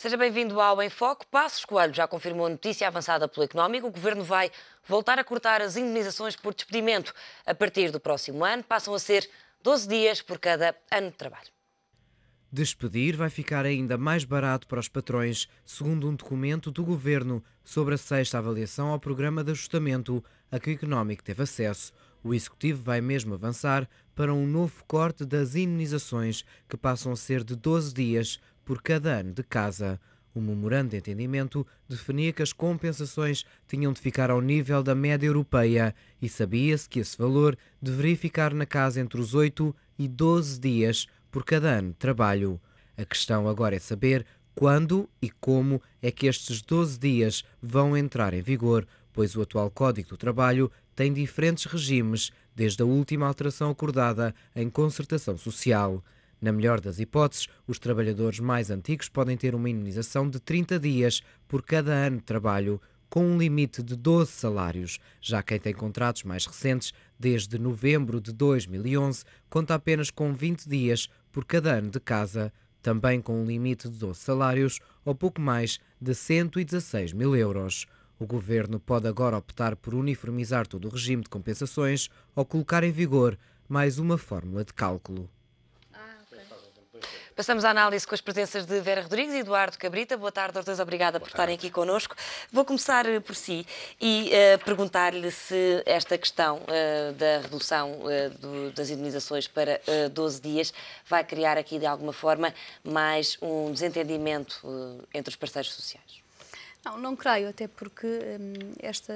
Seja bem-vindo ao Foco. Passos Coelho já confirmou a notícia avançada pelo Económico. O Governo vai voltar a cortar as indenizações por despedimento. A partir do próximo ano, passam a ser 12 dias por cada ano de trabalho. Despedir vai ficar ainda mais barato para os patrões, segundo um documento do Governo sobre a sexta avaliação ao programa de ajustamento a que o Económico teve acesso. O Executivo vai mesmo avançar para um novo corte das indenizações, que passam a ser de 12 dias por cada ano de casa. O memorando de entendimento definia que as compensações tinham de ficar ao nível da média europeia e sabia-se que esse valor deveria ficar na casa entre os 8 e 12 dias por cada ano de trabalho. A questão agora é saber quando e como é que estes 12 dias vão entrar em vigor, pois o atual Código do Trabalho tem diferentes regimes, desde a última alteração acordada em concertação social. Na melhor das hipóteses, os trabalhadores mais antigos podem ter uma indenização de 30 dias por cada ano de trabalho, com um limite de 12 salários. Já quem tem contratos mais recentes, desde novembro de 2011, conta apenas com 20 dias por cada ano de casa, também com um limite de 12 salários ou pouco mais de 116 mil euros. O governo pode agora optar por uniformizar todo o regime de compensações ou colocar em vigor mais uma fórmula de cálculo. Passamos à análise com as presenças de Vera Rodrigues e Eduardo Cabrita. Boa tarde aos dois, obrigada Boa por tarde. estarem aqui connosco. Vou começar eh, por si e uh, perguntar-lhe se esta questão uh, da redução uh, do, das indenizações para 12 dias vai criar aqui, de alguma forma, mais um desentendimento entre os parceiros sociais. Não, não creio, até porque hum, esta,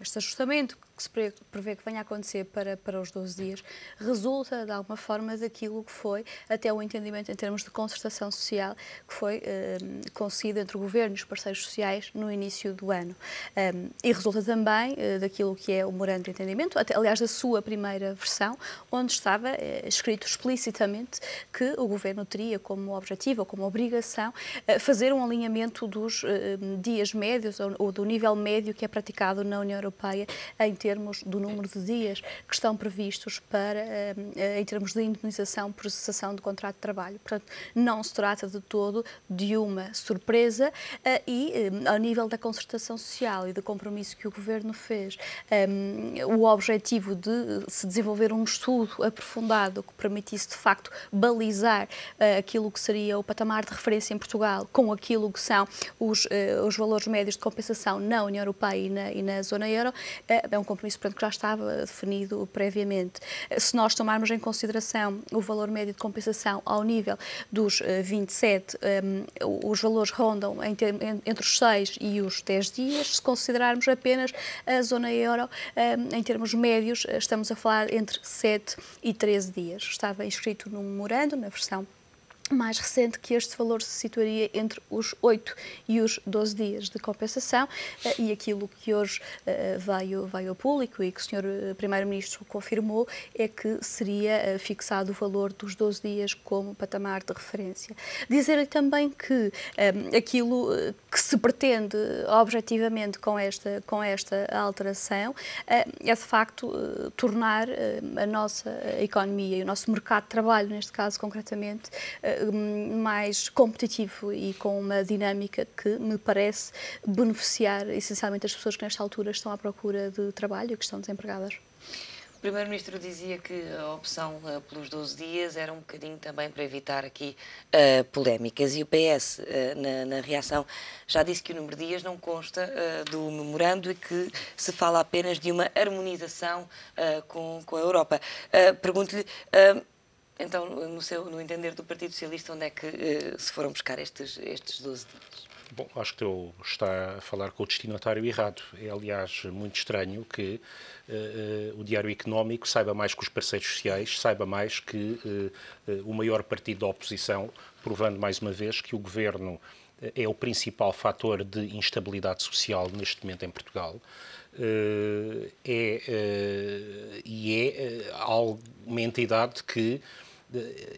este ajustamento que se prevê que venha a acontecer para, para os 12 dias resulta, de alguma forma, daquilo que foi até o entendimento em termos de concertação social que foi hum, conseguido entre o Governo e os parceiros sociais no início do ano. Um, e resulta também uh, daquilo que é o memorando de entendimento, até, aliás, da sua primeira versão, onde estava uh, escrito explicitamente que o Governo teria como objetivo ou como obrigação uh, fazer um alinhamento dos dias dias médios ou do nível médio que é praticado na União Europeia em termos do número de dias que estão previstos para, eh, em termos de indemnização por cessação de contrato de trabalho. Portanto, não se trata de todo de uma surpresa eh, e, eh, ao nível da concertação social e do compromisso que o Governo fez, o objetivo de se desenvolver um estudo aprofundado que permitisse, de facto, balizar aquilo que seria o patamar de referência em Portugal com aquilo que são os, os valores valores médios de compensação na União Europeia e na, e na zona euro, eh, é um compromisso portanto, que já estava definido previamente. Eh, se nós tomarmos em consideração o valor médio de compensação ao nível dos 27, eh, os valores rondam entre os 6 e os 10 dias. Se considerarmos apenas a zona euro, em termos médios, estamos a falar entre 7 e 13 dias. Estava inscrito no memorando, na versão mais recente que este valor se situaria entre os 8 e os 12 dias de compensação eh, e aquilo que hoje eh, veio, veio ao público e que o Sr. Eh, Primeiro-Ministro confirmou é que seria fixado o valor dos 12 dias como patamar de referência. Dizer-lhe também que aquilo que se pretende objetivamente com esta, com esta alteração é de facto tornar a nossa economia e o nosso mercado de trabalho, neste caso concretamente, mais competitivo e com uma dinâmica que me parece beneficiar essencialmente as pessoas que nesta altura estão à procura de trabalho e que estão desempregadas. O Primeiro-Ministro dizia que a opção uh, pelos 12 dias era um bocadinho também para evitar aqui uh, polémicas. E o PS, uh, na, na, reação, já disse que o número de dias não consta do memorando e que se fala apenas de uma harmonização com, com a Europa. Pergunto-lhe então, no, seu, no entender do Partido Socialista, onde é que uh, se foram buscar estes, estes 12 dias? Bom, acho que eu está a falar com o destinatário errado. É, aliás, muito estranho que uh, uh, o Diário Económico saiba mais que os parceiros sociais, saiba mais que o maior partido da oposição, provando mais uma vez que o governo é o principal fator de instabilidade social neste momento em Portugal. é, e é uma entidade que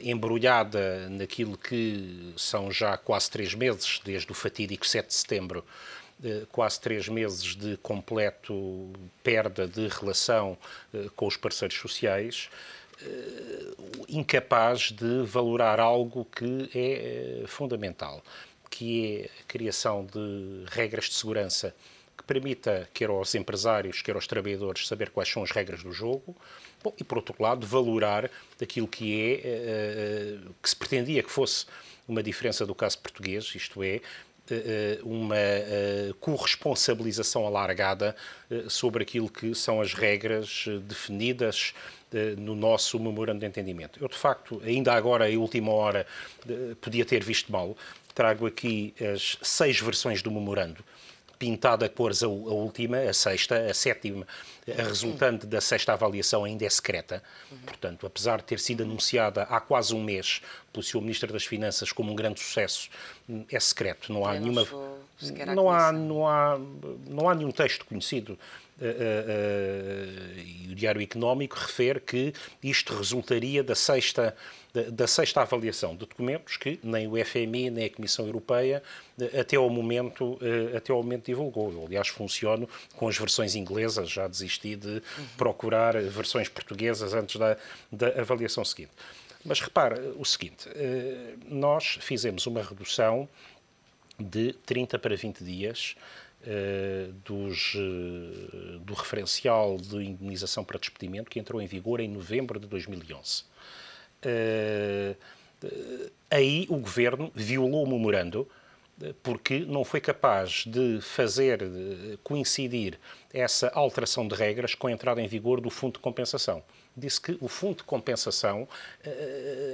embrulhada naquilo que são já quase três meses, desde o fatídico 7 de setembro, quase três meses de completo perda de relação eh, com os parceiros sociais, eh, incapaz de valorar algo que é eh, fundamental que é a criação de regras de segurança que permita, quer aos empresários, quer aos trabalhadores, saber quais são as regras do jogo. Bom, e, por outro lado, valorar aquilo que é, uh, que se pretendia que fosse uma diferença do caso português, isto é, uma corresponsabilização alargada sobre aquilo que são as regras definidas no nosso memorando de entendimento. Eu, de facto, ainda agora, em última hora, podia ter visto mal. Trago aqui as seis versões do memorando pintada a cores a, a, última, a sexta, a sétima, a resultante da sexta avaliação ainda é secreta. Portanto, apesar de ter sido anunciada há quase um mês pelo Sr. Ministro das Finanças como um grande sucesso, é secreto. Não há nenhuma. Não há, não, há, não há nenhum texto conhecido e o Diário Económico refere que isto resultaria da sexta, da, sexta avaliação de documentos que nem o FMI nem a Comissão Europeia até ao momento, até ao momento divulgou. Eu, aliás, funciono com as versões inglesas, já desisti de procurar versões portuguesas antes da, da avaliação seguinte. Mas repare o seguinte, nós fizemos uma redução de 30 para 20 dias dos, uh, do referencial de indenização para despedimento que entrou em vigor em novembro de 2011. Uh, aí o governo violou o memorando porque não foi capaz de fazer coincidir essa alteração de regras com a entrada em vigor do Fundo de Compensação disse que o fundo de compensação uh,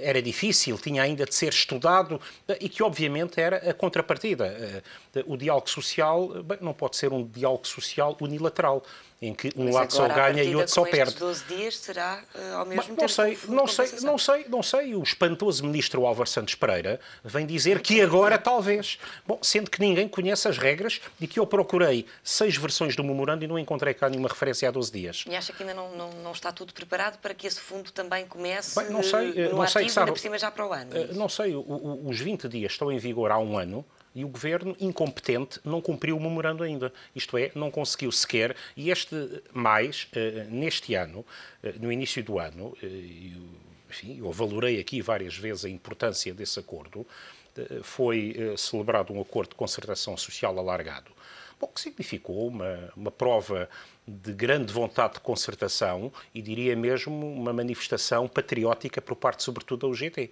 era difícil, tinha ainda de ser estudado uh, e que, obviamente, era a contrapartida. O diálogo social bem, não pode ser um diálogo social unilateral em que um Mas lado só ganha e outro só perde. 12 dias será uh, ao mesmo Mas, não tempo. Sei, não sei, não sei, não sei. O espantoso ministro Álvaro Santos Pereira vem dizer que agora talvez. Bom, sendo que ninguém conhece as regras e que eu procurei seis versões do memorando e não encontrei cá nenhuma referência a 12 dias. E acha que ainda não, não, não está tudo preparado para que esse fundo também comece Bem, não sei, no não ativo, sei, sabe, por cima já para o ano? Eh, não sei, o, o, os 20 dias estão em vigor há um ano e o governo, incompetente, não cumpriu o memorando ainda. Isto é, não conseguiu sequer. E este, mais, eh, neste ano, eh, no início do ano, eh, enfim, eu valorei aqui várias vezes a importância desse acordo, foi celebrado um acordo de concertação social alargado. Bom, que significou uma, uma prova de grande vontade de concertação e diria mesmo uma manifestação patriótica por parte, sobretudo, da UGT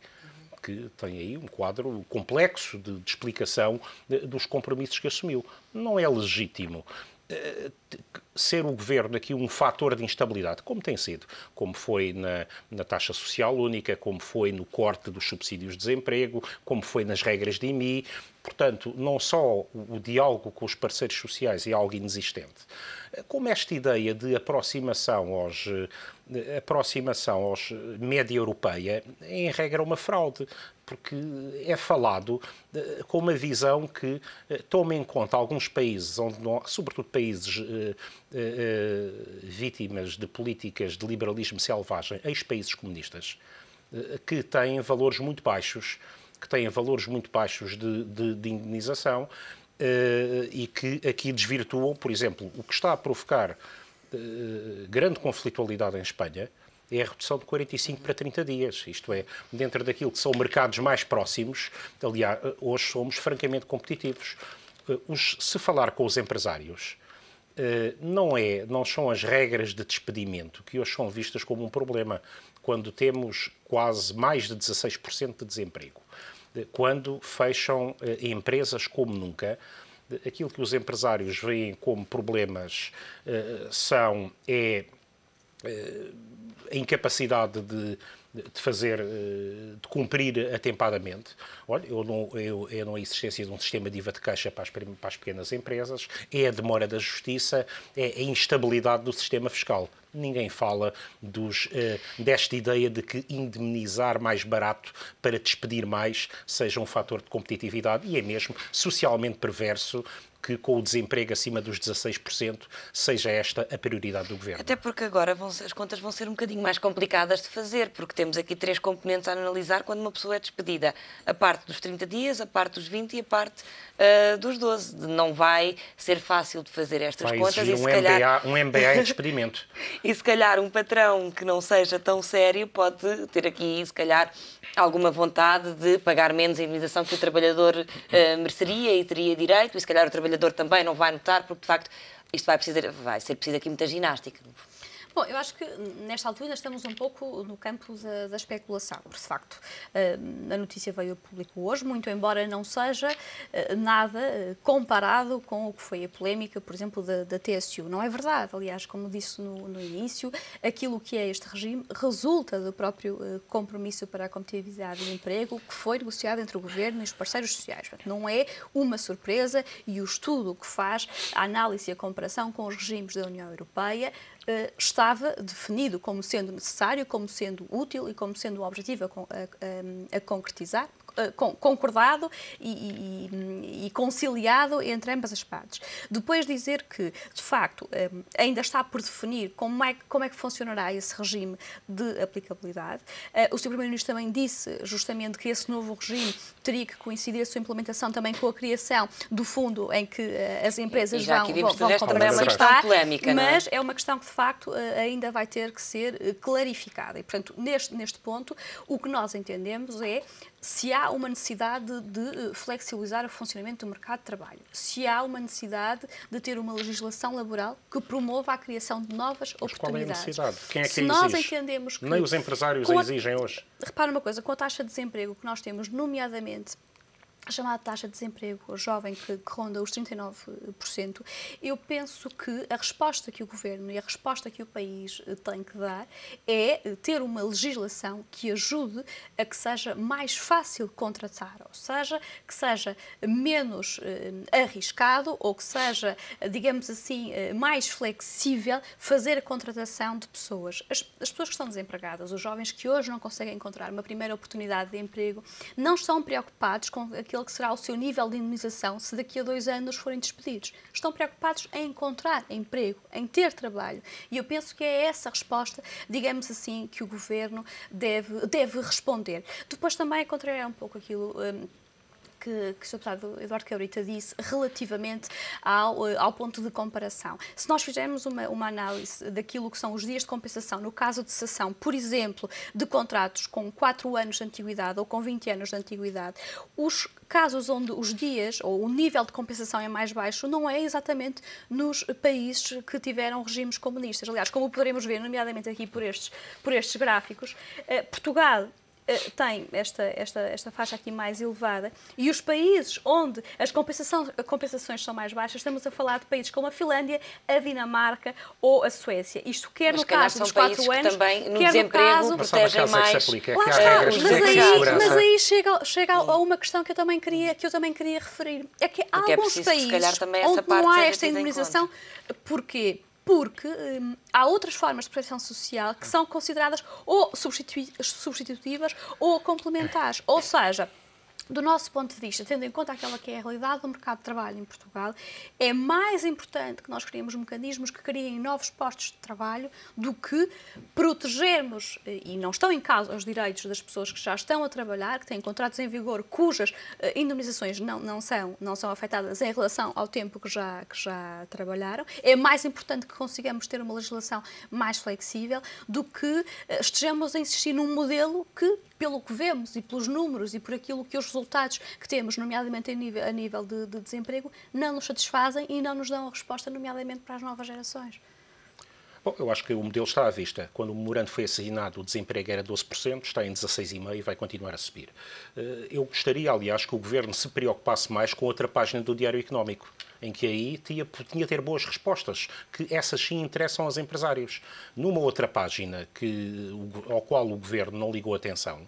que tem aí um quadro complexo de, de explicação dos compromissos que assumiu. Não é legítimo ser o governo aqui um fator de instabilidade, como tem sido, como foi na, na, taxa social única, como foi no corte dos subsídios de desemprego, como foi nas regras de IMI. Portanto, não só o, o diálogo com os parceiros sociais é algo inexistente, como esta ideia de aproximação aos aproximação aos média europeia em regra uma fraude porque é falado com uma visão que eh, toma em conta alguns países, onde não, sobretudo países eh, eh, vítimas de políticas de liberalismo selvagem, ex-países comunistas, que têm valores muito baixos, que têm valores muito baixos de, de, de indenização e que aqui desvirtuam, por exemplo, o que está a provocar uh, grande conflitualidade em Espanha é a redução de 45 para 30 dias. Isto é, dentro daquilo que são mercados mais próximos, aliás, hoje somos francamente competitivos. Os, se falar com os empresários, não, é, não são as regras de despedimento que hoje são vistas como um problema, quando temos quase mais de 16% de desemprego quando fecham eh, empresas como nunca. Aquilo que os empresários veem como problemas eh, são é eh, a incapacidade de de fazer, de cumprir atempadamente. Olha, eu não, eu, é a existência de um sistema de IVA de caixa para as, para as pequenas empresas, é a demora da justiça, é a instabilidade do sistema fiscal ninguém fala dos, uh, desta ideia de que indemnizar mais barato para despedir mais seja um fator de competitividade e é mesmo socialmente perverso que com o desemprego acima dos 16% seja esta a prioridade do Governo. Até porque agora vão, as contas vão ser um bocadinho mais complicadas de fazer, porque temos aqui três componentes a analisar quando uma pessoa é despedida. A parte dos 30 dias, a parte dos 20 e a parte uh, dos 12. Não vai ser fácil de fazer estas vai contas. E um, calhar... MBA, um MBA em despedimento. e se calhar um patrão que não seja tão sério pode ter aqui, se calhar, alguma vontade de pagar menos a indemnização que o trabalhador uh, mereceria e teria direito, e se calhar o trabalhador também não vai notar, porque de facto isto vai, precisar, vai ser preciso aqui muita ginástica. Bom, eu acho que nesta altura estamos um pouco no campo da, da especulação, porque de facto eh, a notícia veio a público hoje, muito embora não seja eh, nada eh, comparado com o que foi a polémica, por exemplo, da, da TSU. Não é verdade, aliás, como disse no, no, início, aquilo que é este regime resulta do próprio compromisso para a competitividade do emprego que foi negociado entre o Governo e os parceiros sociais. Portanto, não é uma surpresa e o estudo que faz a análise e a comparação com os regimes da União Europeia estava definido como sendo necessário, como sendo útil e como sendo um objetivo a, a, a concretizar, concordado e, e, e, conciliado entre ambas as partes. Depois dizer que, de facto, eh, ainda está por definir como é, como é que funcionará esse regime de aplicabilidade. Eh, o Sr. Primeiro-Ministro também disse justamente que esse novo regime teria que coincidir a sua implementação também com a criação do fundo em que as empresas vão, vão, vão complementar, polémica, mas é? é uma questão que, de facto, ainda vai ter que ser clarificada. E, portanto, neste, neste ponto, o que nós entendemos é se há uma necessidade de eh, flexibilizar o funcionamento do mercado de trabalho, se há uma necessidade de ter uma legislação laboral que promova a criação de novas Mas oportunidades. Qual é a necessidade? Quem é que se exige? nós entendemos que... Nem os empresários a exigem hoje. Repara uma coisa, com a taxa de desemprego que nós temos, nomeadamente a chamada taxa de desemprego jovem que, que, ronda os 39%, eu penso que a resposta que o governo e a resposta que o país eh, tem que dar é eh, ter uma legislação que ajude a que seja mais fácil contratar, ou seja, que seja menos eh, arriscado ou que seja, digamos assim, eh, mais flexível fazer a contratação de pessoas. As, as pessoas que estão desempregadas, os jovens que hoje não conseguem encontrar uma primeira oportunidade de emprego, não estão preocupados com aquilo aquele que será o seu nível de indemnização se daqui a dois anos forem despedidos. Estão preocupados em encontrar emprego, em ter trabalho. E eu penso que é essa resposta, digamos assim, que o governo deve, deve responder. Depois também contrariar um pouco aquilo. Um, que, que o Sr. Deputado Eduardo Cabrita disse relativamente ao, eh, ao ponto de comparação. Se nós fizermos uma, uma análise daquilo que são os dias de compensação, no caso de cessação, por exemplo, de contratos com 4 anos de antiguidade ou com 20 anos de antiguidade, os casos onde os dias ou o nível de compensação é mais baixo não é exatamente nos países que tiveram regimes comunistas. Aliás, como poderemos ver, nomeadamente aqui por estes, por estes gráficos, eh, Portugal eh, tem esta, esta, esta faixa aqui mais elevada e os países onde as compensações, compensações são mais baixas, estamos a falar de países como a Finlândia, a Dinamarca ou a Suécia. Isto quer mas no caso dos quatro anos, também no quer desemprego no caso, protegem mais. É que mas, aí, mas aí chega, chega a uma questão que eu também queria, que eu também queria referir. É que há Porque é alguns é preciso, países onde não há esta indemnização. Porquê? Porque hum, há outras formas de proteção social que são consideradas ou substitutivas ou complementares. Ou seja, do nosso ponto de vista, tendo em conta aquela que é a realidade do mercado de trabalho em Portugal, é mais importante que nós criemos mecanismos que criem novos postos de trabalho do que protegermos, eh, e não estão em causa os direitos das pessoas que já estão a trabalhar, que têm contratos em vigor cujas uh, indemnizações não, não, são, não são afetadas em relação ao tempo que já, que já trabalharam. É mais importante que consigamos ter uma legislação mais flexível do que uh, estejamos a insistir num modelo que pelo que vemos e pelos números e por aquilo que os resultados que temos, nomeadamente a nível, a nível de, de desemprego, não nos satisfazem e não nos dão a resposta, nomeadamente para as novas gerações. Bom, eu acho que o modelo está à vista. Quando o memorando foi assinado, o desemprego era 12%, está em 16,5% e vai continuar a subir. Eh, eu gostaria, aliás, que o Governo se preocupasse mais com outra página do Diário Económico, em que aí tinha, tinha ter boas respostas, que essas sim interessam aos empresários. Numa outra página, que, ao qual o Governo não ligou atenção,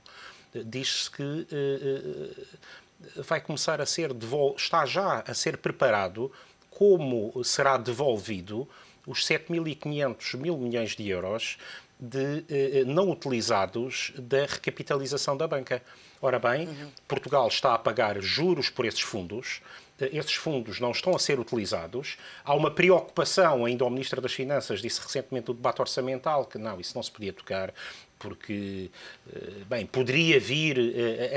diz-se que uh, vai começar a ser, está já a ser preparado como será devolvido os 7.500 mil milhões de euros de eh, não utilizados da recapitalização da banca. Ora bem, uhum. Portugal está a pagar juros por esses fundos, esses fundos não estão a ser utilizados. Há uma preocupação, ainda o Ministro das Finanças disse recentemente no debate orçamental que não, isso não se podia tocar porque, bem, poderia vir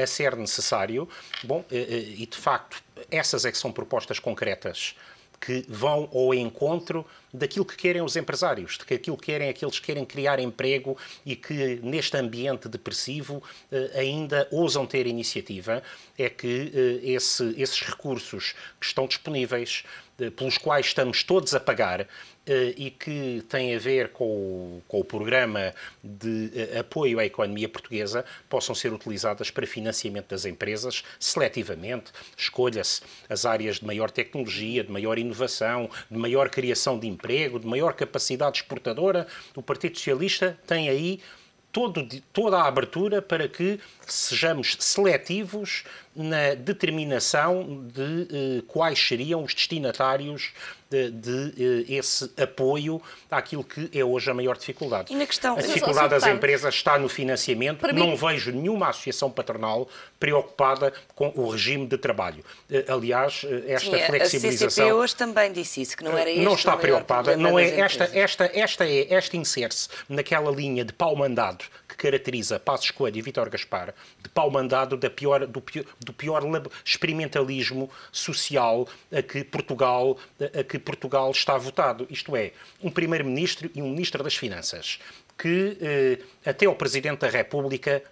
a ser necessário. Bom, e de facto, essas é que são propostas concretas que vão ao encontro daquilo que querem os empresários, de que aquilo que querem aqueles que querem criar emprego e que neste ambiente depressivo eh, ainda ousam ter iniciativa, é que eh, esse, esses recursos que estão disponíveis, pelos quais estamos todos a pagar, eh, e que tem a ver com o, com o programa de eh, apoio à economia portuguesa possam ser utilizadas para financiamento das empresas seletivamente. Escolha-se as áreas de maior tecnologia, de maior inovação, de maior criação de emprego, de maior capacidade exportadora. O Partido Socialista tem aí todo, toda a abertura para que sejamos seletivos na determinação de eh, quais seriam os destinatários de, de, eh, esse apoio àquilo que é hoje a maior dificuldade. Na questão... A dificuldade das empresas está no financiamento. Para não mim... vejo nenhuma associação patronal preocupada com o regime de trabalho. Eh, aliás, esta Sim, flexibilização... A CCP hoje também disse isso, que não era este Não está preocupada. Não é esta, esta, esta é, esta insere-se naquela linha de pau mandado que caracteriza Passos Coelho e Vítor Gaspar, de pau mandado da pior, do, pior, do pior experimentalismo social a que Portugal, a que Portugal está votado. Isto é, um primeiro-ministro e um ministro das Finanças que eh, até o presidente da República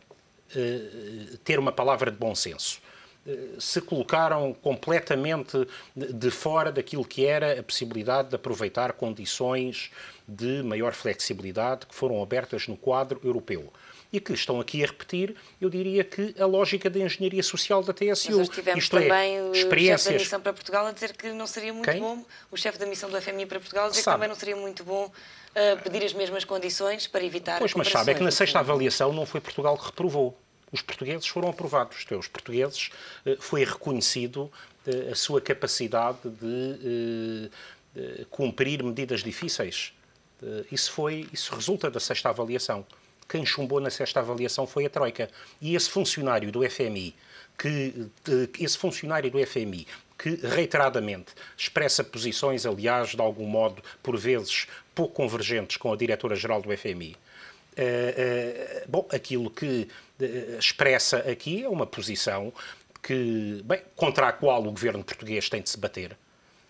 eh, ter uma palavra de bom senso eh, se colocaram completamente de fora daquilo que era a possibilidade de aproveitar condições de maior flexibilidade que foram abertas no quadro europeu e que estão aqui a repetir, eu diria que a lógica da engenharia social da TSU. Mas tivemos Isto é, também é, o experiências... chefe da missão para Portugal a dizer que não seria muito Quem? bom, o chefe da missão do FMI para Portugal a dizer sabe. que também não seria muito bom uh, pedir as mesmas condições para evitar Pois, mas sabe, é que na sexta avaliação não foi Portugal que reprovou. Os portugueses foram aprovados. Os portugueses uh, foi reconhecido uh, a sua capacidade de cumprir medidas difíceis. Isso foi, isso resulta da sexta avaliação quem chumbou na sexta avaliação foi a Troika. E esse funcionário do FMI, que, esse funcionário do FMI que reiteradamente expressa posições, aliás, de algum modo, por vezes pouco convergentes com a diretora-geral do FMI. Uh, uh, bom, aquilo que uh, expressa aqui é uma posição que, bem, contra a qual o governo português tem de se bater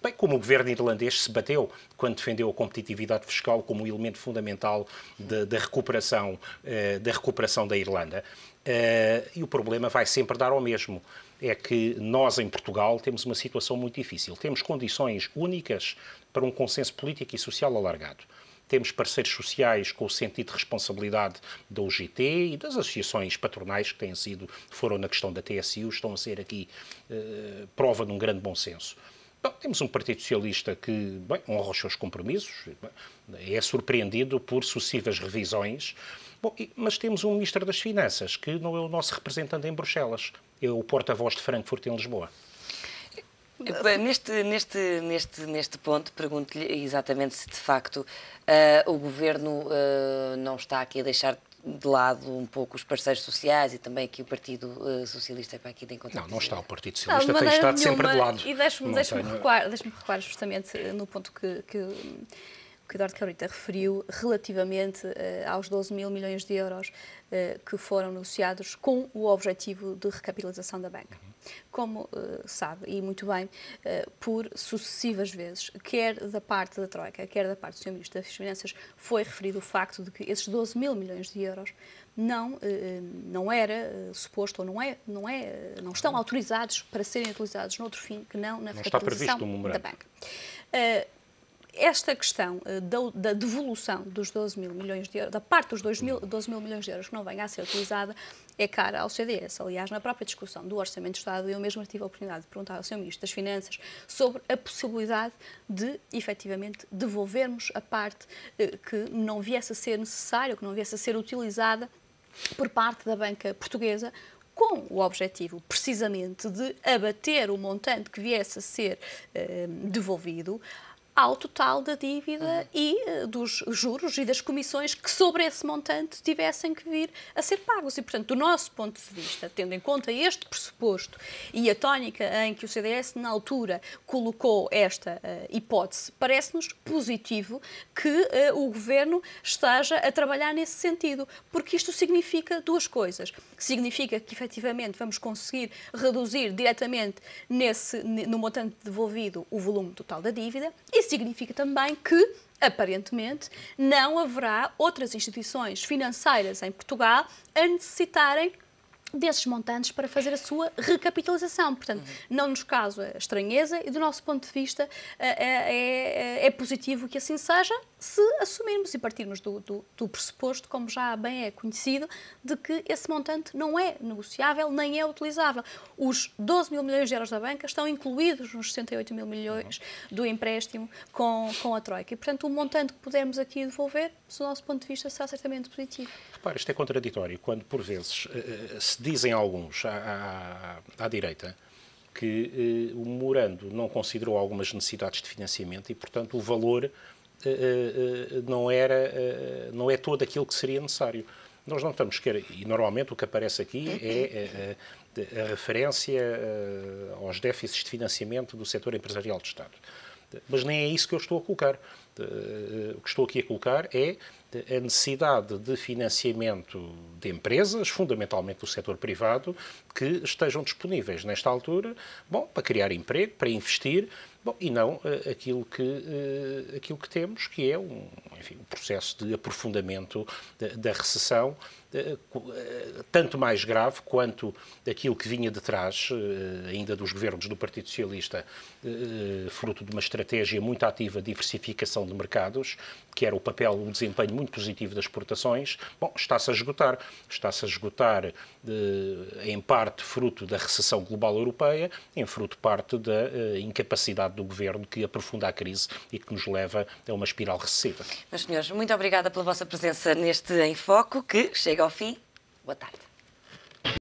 Bem, como o governo irlandês se bateu quando defendeu a competitividade fiscal como um elemento fundamental da recuperação, eh, da recuperação da Irlanda. Eh, e o problema vai sempre dar ao mesmo. É que nós, em Portugal, temos uma situação muito difícil. Temos condições únicas para um consenso político e social alargado temos parceiros sociais com o sentido de responsabilidade da UGT e das associações patronais que têm sido, foram na questão da TSU, estão a ser aqui eh, prova de um grande bom senso. Bom, temos um Partido Socialista que bem, honra os seus compromissos, é surpreendido por sucessivas revisões, Bom, mas temos um Ministro das Finanças que não é o nosso representante em Bruxelas, é o porta-voz de Frankfurt em Lisboa. Neste, neste, neste, neste ponto, pergunto-lhe exatamente se de facto uh, o Governo uh, não está aqui a deixar de lado um pouco os parceiros sociais e também aqui o Partido uh, Socialista é para aqui de encontrar. Não, não está. O Partido Socialista não, tem estado nenhuma, sempre de lado. E deixe-me deixe recuar, deixe recuar justamente eh, no ponto que, que, que Eduardo Cabrita referiu relativamente uh, aos 12 mil milhões de euros uh, que foram negociados com o objetivo de recapitalização da banca. Uhum como uh, sabe, e muito bem, por sucessivas vezes, quer da parte da Troika, quer da parte do Sr. Ministro das Finanças, foi referido o facto de que esses 12 mil milhões de euros não, não era suposto, ou não, é, não, é, não estão autorizados para serem utilizados noutro fim que não na recapitalização da banca esta questão eh, da, devolução dos 12 mil milhões de euros, da parte dos 12 mil, 12 mil milhões de euros que não venha a ser utilizada, é cara ao CDS. Aliás, na própria discussão do Orçamento de Estado, eu mesmo tive a oportunidade de perguntar ao Sr. Ministro das Finanças sobre a possibilidade de, efetivamente, devolvermos a parte eh, que não viesse a ser necessária, que não viesse a ser utilizada por parte da banca portuguesa, com o objetivo precisamente de abater o montante que viesse a ser eh, devolvido ao total da dívida uhum. e uh, dos juros e das comissões que sobre esse montante tivessem que vir a ser pagos. E, portanto, do nosso ponto de vista, tendo em conta este pressuposto e a tónica em que o CDS, na altura, colocou esta uh, hipótese, parece-nos positivo que uh, o Governo esteja a trabalhar nesse sentido, porque isto significa duas coisas. Significa que, efetivamente, vamos conseguir reduzir diretamente nesse, no montante devolvido o volume total da dívida e significa também que aparentemente, não haverá outras instituições financeiras em Portugal a necessitarem desses montantes para fazer a sua recapitalização. Portanto, uhum. não nos causa estranheza e, do nosso ponto de vista, é, é, é, é positivo que assim seja se assumirmos e partirmos do, do, do, pressuposto, como já bem é conhecido, de que esse montante não é negociável nem é utilizável. Os 12 mil milhões de euros da banca estão incluídos nos 68 mil milhões uhum. do empréstimo com, com a Troika. E, portanto, o montante que pudermos aqui devolver, do nosso ponto de vista, será certamente positivo. Repare, isto é contraditório. Quando, por vezes, eh, eh, se dizem alguns à, à, à direita que eh, o memorando não considerou algumas necessidades de financiamento e, portanto, o valor não, era, não é todo aquilo que seria necessário. Nós não estamos quer e normalmente o que aparece aqui é a, a, a referência aos déficits de financiamento do setor empresarial do Estado. Mas nem é isso que eu estou a colocar. O que estou aqui a colocar é a necessidade de financiamento de empresas, fundamentalmente do setor privado, que estejam disponíveis nesta altura, bom, para criar emprego, para investir, bom, e não uh, aquilo, que, uh, aquilo que temos, que é um, enfim, um processo de aprofundamento da, da recessão eh, tanto mais grave quanto aquilo que vinha de trás, eh, ainda dos governos do Partido Socialista, eh, fruto de uma estratégia muito ativa de diversificação de mercados, que era o papel, o desempenho muito positivo das exportações, bom, está-se a esgotar. Está-se a esgotar, em parte, fruto da recessão global europeia, em fruto parte da incapacidade do governo que aprofunda a crise e que nos leva a uma espiral recessiva. Meus senhores, muito obrigada pela vossa presença neste Foco, que chega ao fim. Boa tarde.